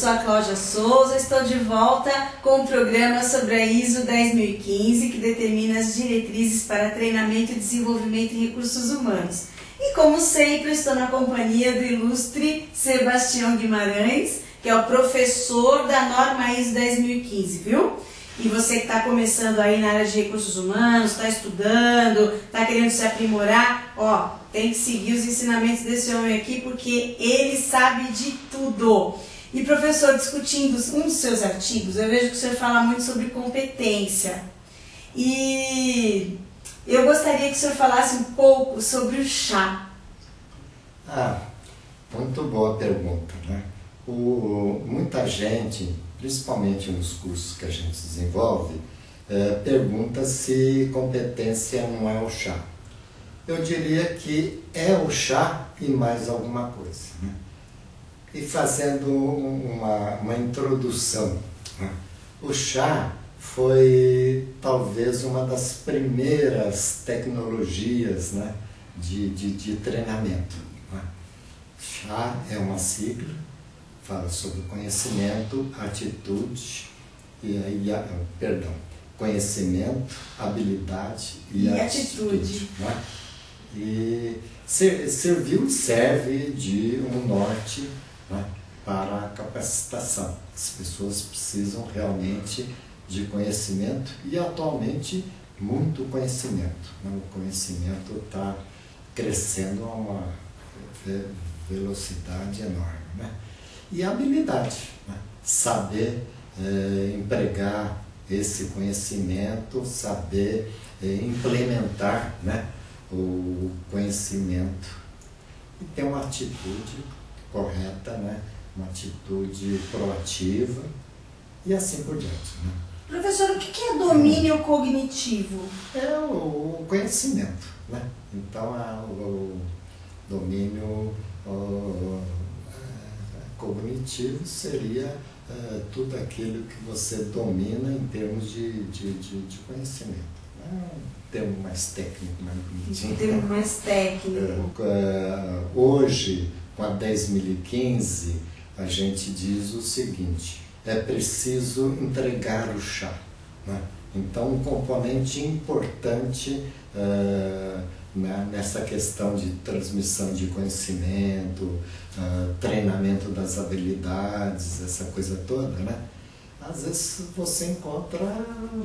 Sou a Cláudia Souza, estou de volta com o programa sobre a ISO 10015, que determina as diretrizes para treinamento e desenvolvimento em recursos humanos. E como sempre, estou na companhia do ilustre Sebastião Guimarães, que é o professor da norma ISO 10015, viu? E você que está começando aí na área de recursos humanos, está estudando, está querendo se aprimorar, ó, tem que seguir os ensinamentos desse homem aqui porque ele sabe de tudo. E professor, discutindo um dos seus artigos, eu vejo que o senhor fala muito sobre competência. E eu gostaria que o senhor falasse um pouco sobre o chá. Ah, muito boa pergunta, né? O, muita gente, principalmente nos cursos que a gente desenvolve, é, pergunta se competência não é o chá eu diria que é o chá e mais alguma coisa. Né? E fazendo uma, uma introdução, né? o chá foi talvez uma das primeiras tecnologias né, de, de, de treinamento. Né? Chá é uma sigla, fala sobre conhecimento, atitude e, e perdão, conhecimento, habilidade e, e atitude. atitude né? E serviu e serve de um norte né, para a capacitação. As pessoas precisam realmente de conhecimento e atualmente muito conhecimento. Né? O conhecimento está crescendo a uma velocidade enorme. Né? E habilidade, né? saber é, empregar esse conhecimento, saber é, implementar né? o conhecimento e ter uma atitude correta, né? uma atitude proativa e assim por diante. Né? Professor, o que é domínio hum. cognitivo? É o conhecimento. Né? Então, o domínio o, é, cognitivo seria é, tudo aquilo que você domina em termos de, de, de, de conhecimento. É termo mais técnico, mais bonitinho. Um termo mais técnico. É, hoje, com a 10.015, a gente diz o seguinte, é preciso entregar o chá. Né? Então, um componente importante uh, né, nessa questão de transmissão de conhecimento, uh, treinamento das habilidades, essa coisa toda, né? às vezes você encontra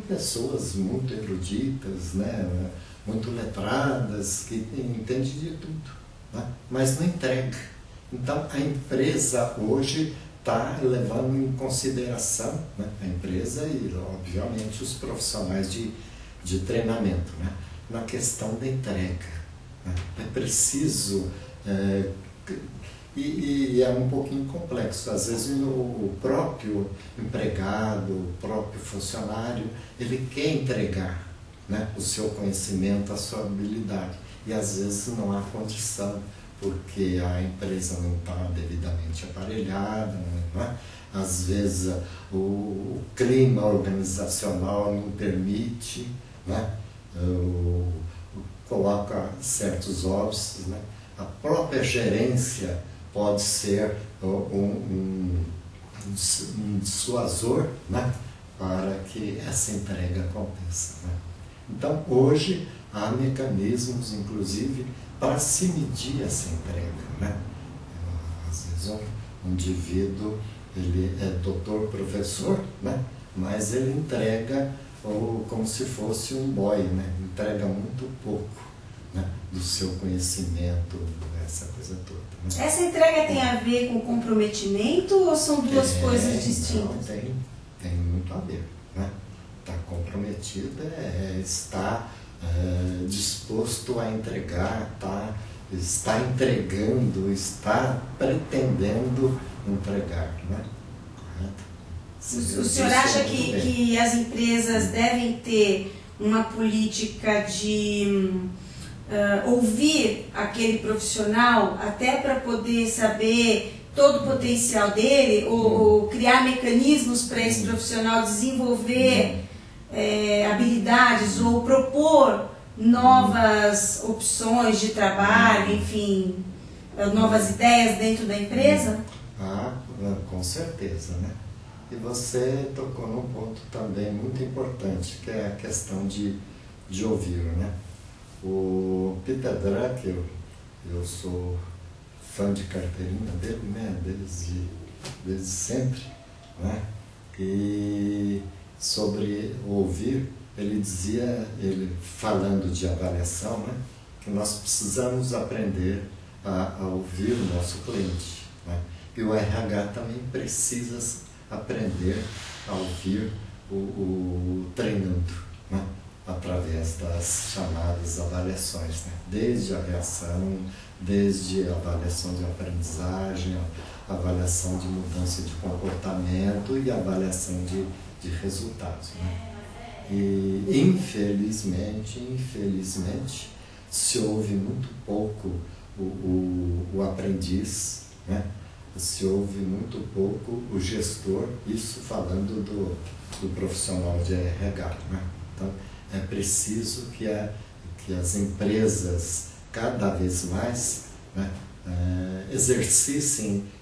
pessoas muito eruditas, né? muito letradas, que entendem de tudo, né? mas não entrega. Então a empresa hoje está levando em consideração né? a empresa e, obviamente, os profissionais de, de treinamento né? na questão da entrega. Né? É preciso é, e, e, é um pouquinho complexo. Às vezes o próprio empregado, o próprio funcionário, ele quer entregar né, o seu conhecimento, a sua habilidade. E às vezes não há condição, porque a empresa não está devidamente aparelhada, é? às vezes o, o, clima organizacional não permite, né? coloca certos óbices, né? a própria gerência pode ser um, um, um dissuasor né, para que essa entrega aconteça. Né? Então, hoje, há mecanismos, inclusive, para se medir essa entrega. Né? Às vezes, um, indivíduo ele é doutor, professor, né? mas ele entrega ou, como se fosse um boy, né? entrega muito pouco né? do seu conhecimento, essa coisa toda. Né? Essa entrega tem a ver com comprometimento ou são duas é, coisas distintas? Não, tem, tem muito a ver. Né? Estar tá comprometido é estar é, disposto a entregar, tá, está entregando, está pretendendo entregar. Né? Correto? O, o senhor acha que, que as empresas devem ter uma política de uh, ouvir aquele profissional até para poder saber todo o potencial dele ou, ou criar mecanismos para esse profissional desenvolver é, habilidades ou propor novas opções de trabalho, enfim, novas ideias dentro da empresa? Ah, com certeza, né? E você tocou num ponto também muito importante, que é a questão de, de ouvir, né? O Peter Drucker, eu sou fã de carteirinha dele, né? Desde, desde sempre, né? E sobre ouvir, ele dizia, ele falando de avaliação, né? Que nós precisamos aprender a, a ouvir o nosso cliente, né? E o RH também precisa aprender a ouvir o, o treinando, né? através das chamadas avaliações, né? desde a reação, desde a avaliação de aprendizagem, avaliação de mudança de comportamento e avaliação de, de resultados. Né? E infelizmente, infelizmente, se ouve muito pouco o, o, o aprendiz, né? se ouve muito pouco o gestor, isso falando do, do profissional de RH. Né? Então, é preciso que, a, que as empresas cada vez mais né, é,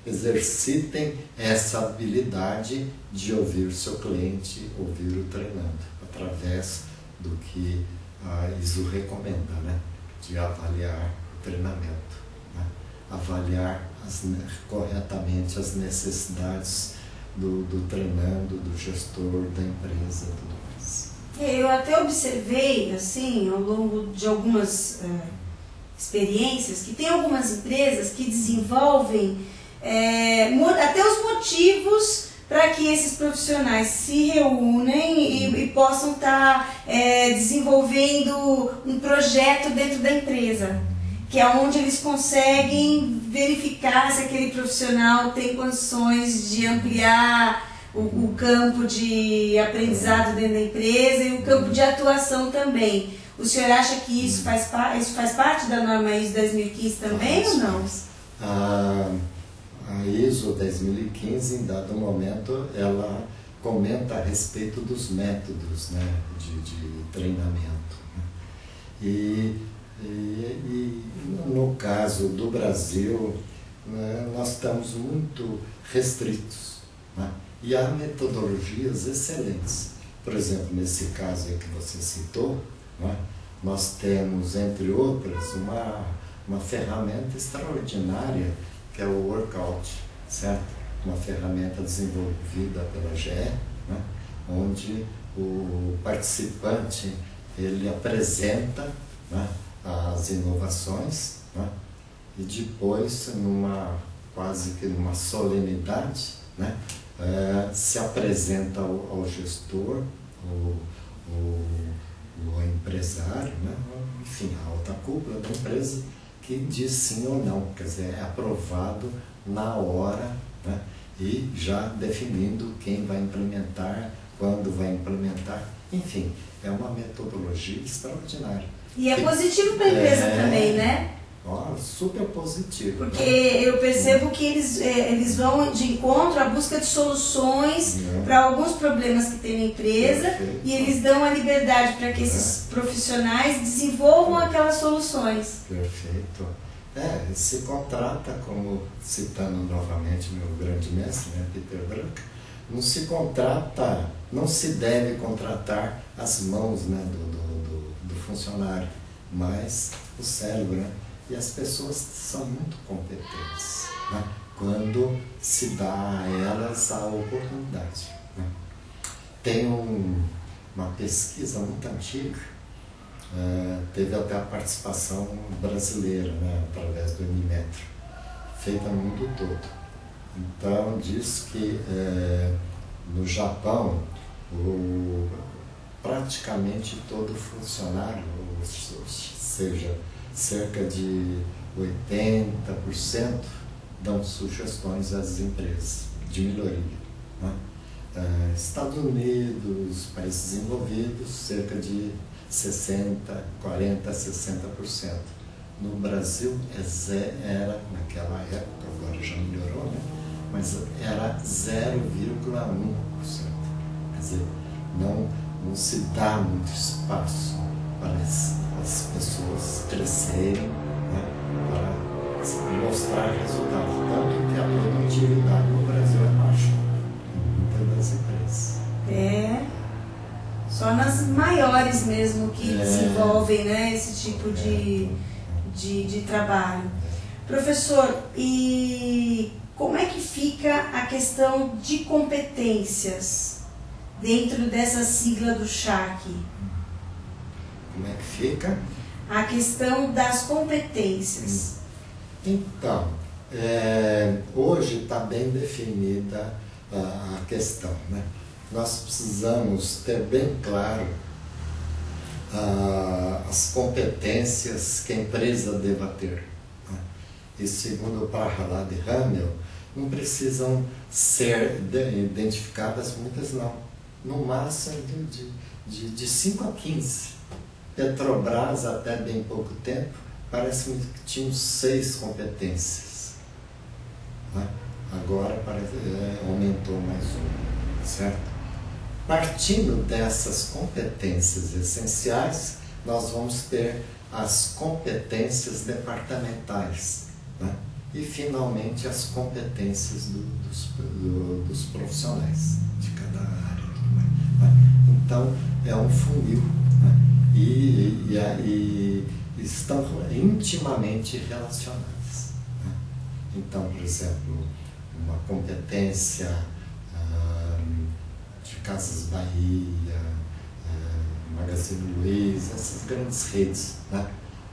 exercitem essa habilidade de ouvir seu cliente, ouvir o treinando, através do que a ISO recomenda, né, de avaliar o treinamento, né, avaliar as, corretamente as necessidades do, do treinando, do gestor, da empresa, tudo mais. É, eu até observei, assim, ao longo de algumas é, experiências, que tem algumas empresas que desenvolvem é, até os motivos para que esses profissionais se reúnem e, e possam estar tá, é, desenvolvendo um projeto dentro da empresa que é onde eles conseguem verificar se aquele profissional tem condições de ampliar o, o, campo de aprendizado dentro da empresa e o campo de atuação também. O senhor acha que isso faz, isso faz parte da norma ISO 2015 também ou não? A, a ISO 2015, em dado momento, ela comenta a respeito dos métodos né, de, de treinamento. Né? E e, e no caso do Brasil, né, nós estamos muito restritos. Né? E há metodologias excelentes. Por exemplo, nesse caso que você citou, né, nós temos, entre outras, uma, uma ferramenta extraordinária que é o Workout, certo? Uma ferramenta desenvolvida pela GE, né, onde o participante ele apresenta né, as inovações, né? e depois, numa quase que numa solenidade, né? É, se apresenta ao, ao gestor, o, o, o, empresário, né? enfim, a alta cúpula da empresa, que diz sim ou não, quer dizer, é aprovado na hora né? e já definindo quem vai implementar, quando vai implementar, enfim, é uma metodologia extraordinária. E é positivo para a empresa é, também, né? Ó, super positivo. Porque né? eu percebo que eles, é, eles vão de encontro à busca de soluções é. para alguns problemas que tem na empresa Perfeito. e eles dão a liberdade para que é. esses profissionais desenvolvam aquelas soluções. Perfeito. É, se contrata, como citando novamente meu grande mestre, né, Peter Branca, não se contrata, não se deve contratar as mãos né, do, do funcionário, mas o cérebro. Né? E as pessoas são muito competentes né? quando se dá a elas a oportunidade. Né? Tem um, uma pesquisa muito antiga, uh, teve até a participação brasileira, né? através do Unimetro, feita no mundo todo. Então, diz que uh, no Japão, o praticamente todo funcionário, ou seja, cerca de 80%, dão sugestões às empresas de melhoria. Né? Uh, Estados Unidos, países desenvolvidos, cerca de 60%, 40%, 60%. No Brasil era, naquela época, agora já melhorou, né? mas era 0,1%. Quer dizer, não não se dá muito espaço para as, as pessoas crescerem, né? para mostrar resultados. Tanto que a produtividade no Brasil é baixa, em todas as empresas. É. Só nas maiores mesmo que é. desenvolvem né, esse tipo de, é. de, de trabalho. Professor, e como é que fica a questão de competências dentro dessa sigla do CHAC? Como é que fica? A questão das competências. Então, é, hoje está bem definida a, questão. Né? Nós precisamos ter bem claro ah, as competências que a empresa deva ter. né? E segundo o Prahalad Hamel, não precisam ser de- identificadas muitas não. No máximo de, de, de 5 a 15. Petrobras, até bem pouco tempo, parece que tinham seis competências. né? Agora parece, é, aumentou mais uma, certo? Partindo dessas competências essenciais, nós vamos ter as competências departamentais. né? E, finalmente, as competências do- dos, do- dos profissionais de cada área. né? Então, é um funil. E, e, e estão intimamente relacionadas. né? Então, por exemplo, uma competência de Casas Bahia, ah, Magazine Luiza, essas grandes redes, né?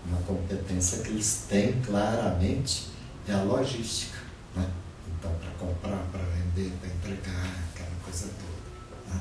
uma competência que eles têm claramente é a logística. Né? Então, para comprar, para vender, para entregar, aquela coisa toda. Né?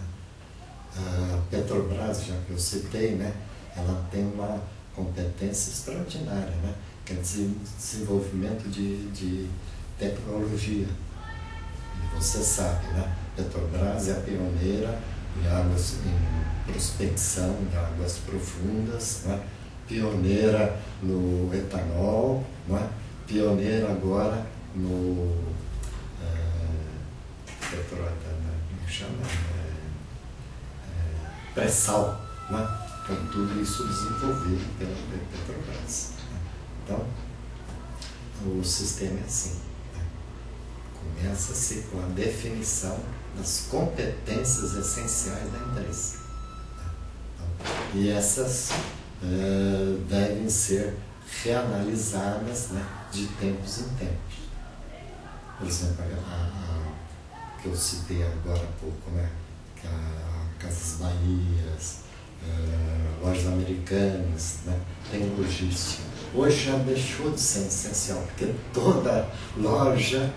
A Petrobras, já que eu citei, né? Ela tem uma competência extraordinária, né? que é desenvolvimento de, de tecnologia. E você sabe, né? Petrobras é a pioneira em águas, em prospecção em águas profundas, né? pioneira no etanol, né? pioneira agora no é, petróleo, né? como chama? É, é, pré-sal, né? Então, tudo isso desenvolvido pela Petrobras. né? Então, o sistema é assim. né? Começa-se com a definição das competências essenciais da empresa. né? Então, e essas eh, devem ser reanalisadas né, de tempos em tempos. Por exemplo, a, a- que eu citei agora há pouco, né, que a Casas Bahias, lojas americanas, né, tem logística. Hoje já deixou de ser essencial, porque toda loja,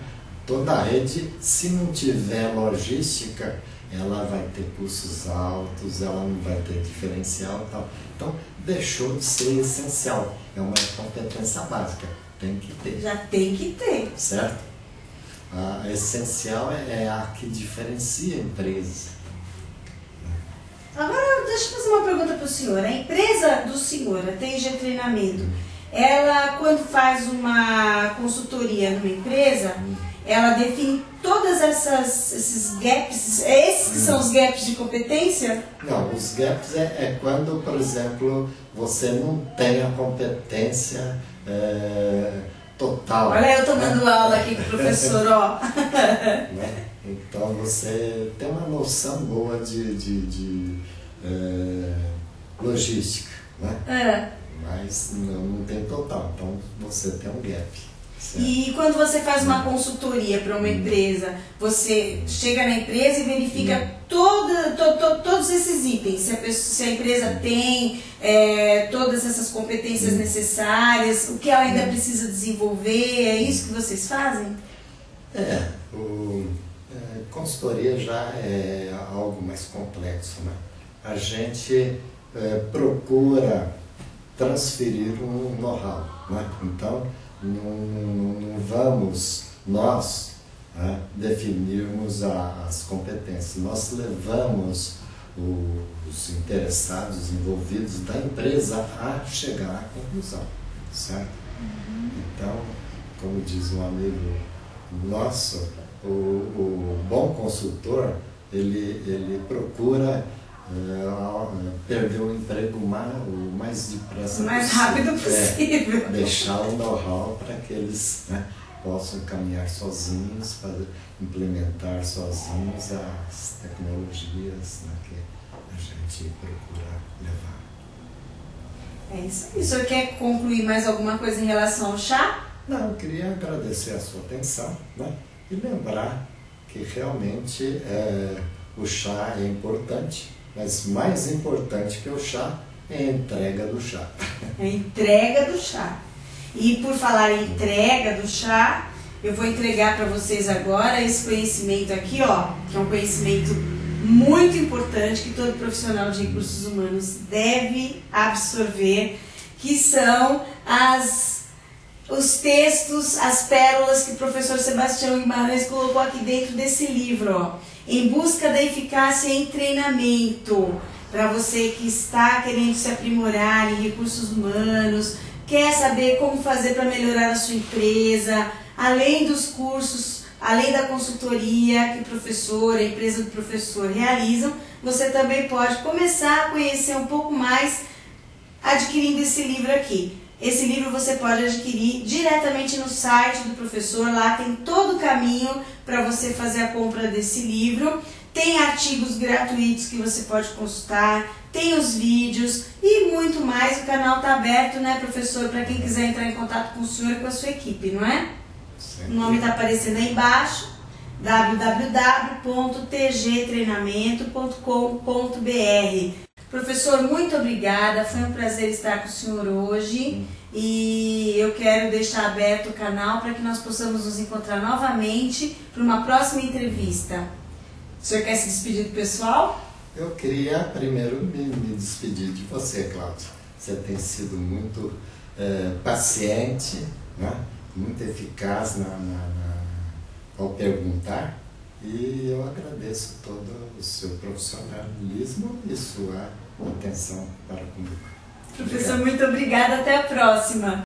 toda rede, se não tiver logística, ela vai ter custos altos, ela não vai ter diferencial e tal. Então, deixou de ser essencial. É uma competência básica, tem que ter, Já tem que ter. certo? A essencial é a que diferencia a empresa. Agora, deixa eu fazer uma pergunta para o senhor. A empresa do senhor, a TG Treinamento, ela, quando faz uma consultoria numa empresa, ela define todas essas esses gaps, é esses que são os gaps de competência? Não, os gaps é, é quando, por exemplo, você não tem a competência é, total. Olha eu tomando aula aqui com o professor, ó. né? Então você tem uma noção boa de, de, de, é, logística, né? É. mas não, não tem total. Então você tem um gap. certo? E quando você faz uma consultoria para uma empresa, você chega na empresa e verifica toda, to- to- todos esses itens, se a, pessoa- se a empresa tem é, todas essas competências necessárias, o que ela ainda precisa desenvolver, é isso que vocês fazem? É, o, é, consultoria já é algo mais complexo, né? A gente é, procura transferir um know-how, né? Então, não, não- não vamos nós né, definirmos a- as competências, nós levamos os interessados, envolvidos da empresa a chegar à conclusão, certo? Então, como diz um amigo nosso, o, o bom consultor, ele, ele procura a- perder o emprego o mais, o mais depressa O mais possível. rápido É, possível. deixar o know-how para que eles né, possam caminhar sozinhos, fazer, implementar sozinhos as tecnologias né, que a gente procura levar. É isso aí. O senhor quer concluir mais alguma coisa em relação ao chá? Não, eu queria agradecer a sua atenção né? e lembrar que realmente é, o chá é importante, mas mais importante que o chá é a entrega do chá. É a entrega do chá. E por falar em entrega do chá, eu vou entregar para vocês agora esse conhecimento aqui, ó, que é um conhecimento muito importante que todo profissional de recursos humanos deve absorver, que são as os textos, as pérolas que o professor Sebastião Guimarães colocou aqui dentro desse livro, ó. Em busca da eficácia em treinamento, para você que está querendo se aprimorar em recursos humanos, quer saber como fazer para melhorar a sua empresa, além dos cursos, além da consultoria que o professor, a empresa do professor realizam, você também pode começar a conhecer um pouco mais adquirindo esse livro aqui. Esse livro você pode adquirir diretamente no site do professor, lá tem todo o caminho para você fazer a compra desse livro. Tem artigos gratuitos que você pode consultar, tem os vídeos e muito mais. O canal está aberto, né, professor, para quem quiser entrar em contato com o senhor e com a sua equipe, não é? Sim. O nome está aparecendo aí embaixo www.tgtreinamento.com.br Professor, muito obrigada. Foi um prazer estar com o senhor hoje. E eu quero deixar aberto o canal para que nós possamos nos encontrar novamente para uma próxima entrevista. O senhor quer se despedir do pessoal? Eu queria primeiro me, me despedir de você, Cláudia. Você tem sido muito é, paciente, né? muito eficaz na, na, na, ao perguntar. E eu agradeço todo o seu profissionalismo e sua atenção para comigo. Professor, muito obrigada. Até a próxima.